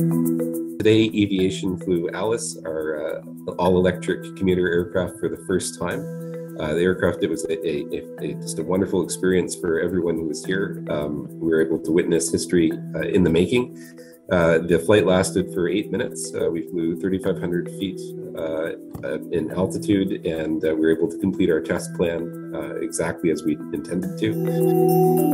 Today, Eviation flew Alice, our uh, all-electric commuter aircraft, for the first time. Uh, the aircraft, it was a, a, a, just a wonderful experience for everyone who was here. Um, we were able to witness history uh, in the making. Uh, the flight lasted for eight minutes. Uh, we flew 3,500 feet uh, in altitude, and we were able to complete our test plan exactly as we intended to.